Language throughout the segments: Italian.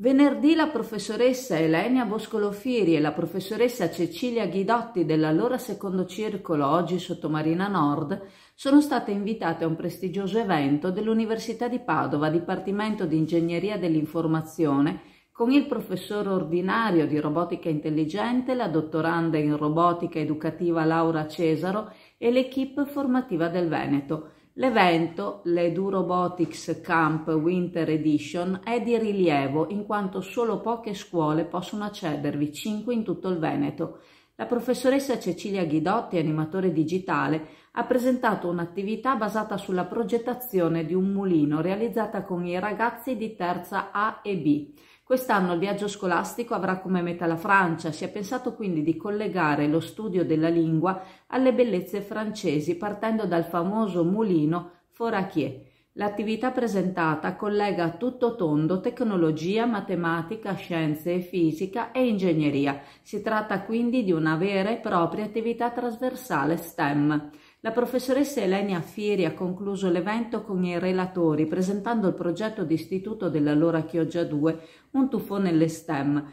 Venerdì la professoressa Elenia Boscolofieri e la professoressa Cecilia Ghidotti dell'allora secondo circolo, oggi Sottomarina Nord, sono state invitate a un prestigioso evento dell'Università di Padova, Dipartimento di Ingegneria dell'Informazione, con il professore ordinario di robotica intelligente, la dottoranda in robotica educativa Laura Cesaro e l'equipe formativa del Veneto, L'evento, l'Edu Robotics Camp Winter Edition, è di rilievo in quanto solo poche scuole possono accedervi, 5 in tutto il Veneto. La professoressa Cecilia Ghidotti, animatore digitale, ha presentato un'attività basata sulla progettazione di un mulino realizzata con i ragazzi di terza A e B. Quest'anno il viaggio scolastico avrà come meta la Francia, si è pensato quindi di collegare lo studio della lingua alle bellezze francesi partendo dal famoso mulino Foraquier. L'attività presentata collega a tutto tondo tecnologia, matematica, scienze e fisica e ingegneria. Si tratta quindi di una vera e propria attività trasversale STEM. La professoressa Elenia Fieri ha concluso l'evento con i relatori presentando il progetto di istituto dell'allora Chioggia 2, un tuffo nelle STEM,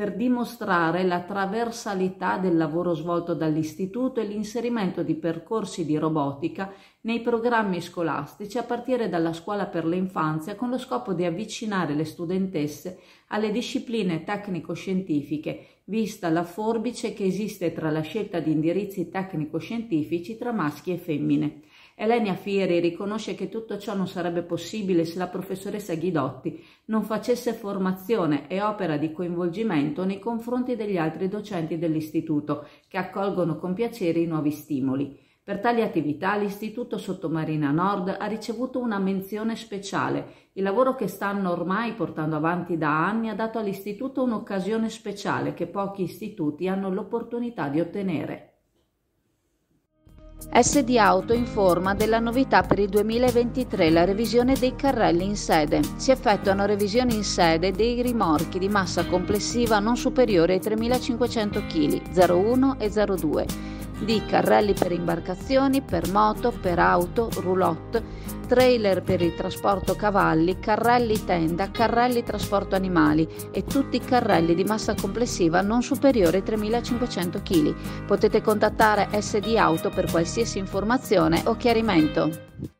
per dimostrare la traversalità del lavoro svolto dall'istituto e l'inserimento di percorsi di robotica nei programmi scolastici a partire dalla scuola per l'infanzia con lo scopo di avvicinare le studentesse alle discipline tecnico-scientifiche, vista la forbice che esiste tra la scelta di indirizzi tecnico-scientifici tra maschi e femmine. Elenia Fieri riconosce che tutto ciò non sarebbe possibile se la professoressa Ghidotti non facesse formazione e opera di coinvolgimento nei confronti degli altri docenti dell'istituto, che accolgono con piacere i nuovi stimoli. Per tali attività l'Istituto Sottomarina Nord ha ricevuto una menzione speciale. Il lavoro che stanno ormai portando avanti da anni ha dato all'Istituto un'occasione speciale che pochi istituti hanno l'opportunità di ottenere. SD Auto informa della novità per il 2023, la revisione dei carrelli in sede. Si effettuano revisioni in sede dei rimorchi di massa complessiva non superiore ai 3.500 kg, 01 e 02, di carrelli per imbarcazioni, per moto, per auto, roulotte, trailer per il trasporto cavalli, carrelli tenda, carrelli trasporto animali e tutti i carrelli di massa complessiva non superiore ai 3.500 kg. Potete contattare SD Auto per qualsiasi informazione o chiarimento.